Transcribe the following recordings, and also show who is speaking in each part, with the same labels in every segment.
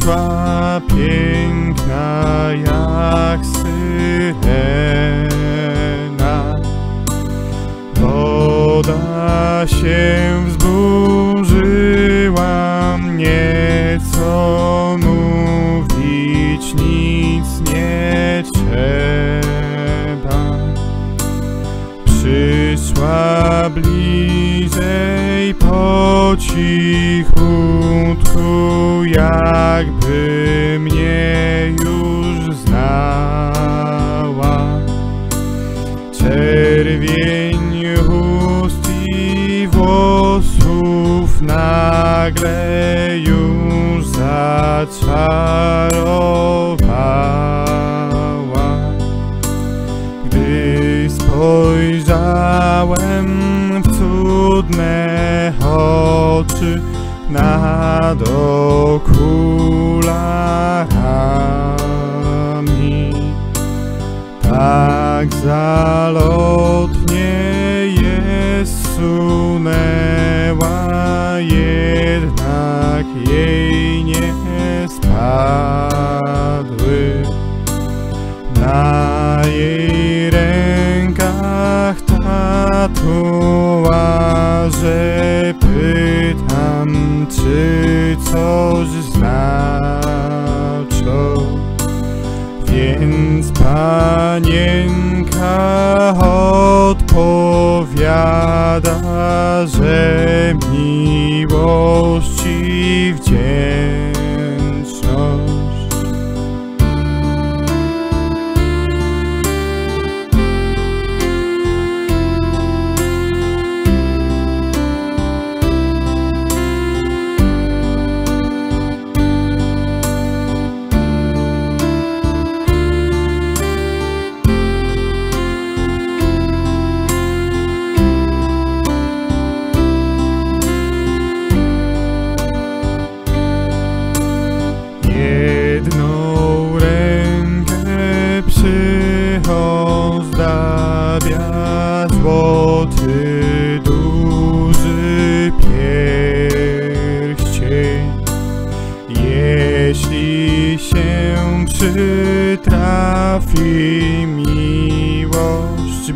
Speaker 1: wyszła piękna jak syrena. Woda się wzburzyła, nieco mówić nic nie trzeba. Przyszła bliżej cichutku, jakby mnie już znała. Czerwień ust i włosów nagle już zaczarowała. Gdy spojrzałem w cudne oczy nad okularami, tak zalotnie je sunęła, jednak jej nie spadły. Na jej rękach tatuaże panienka odpowiada, że miłość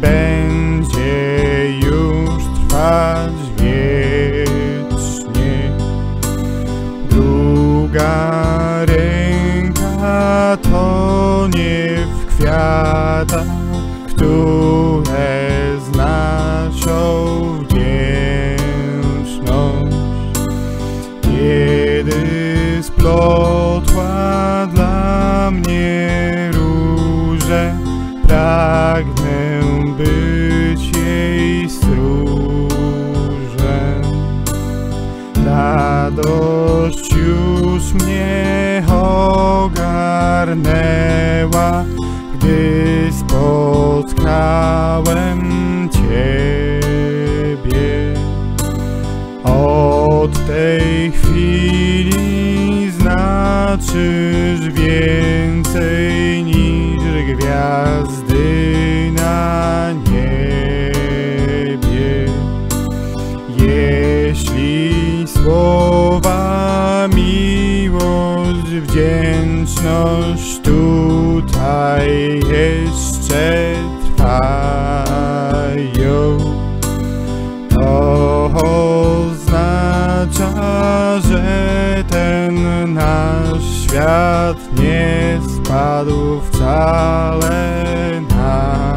Speaker 1: będzie już trwać wiecznie. Druga ręka tonie w kwiatach, które znaczą wdzięczność. Kiedy splotła dla mnie róże, pragnę Radość już mnie ogarnęła, gdy spotkałem Ciebie. Od tej chwili znaczysz więcej słowa miłość, wdzięczność tutaj jeszcze trwają, to oznacza, że ten nasz świat nie spadł wcale na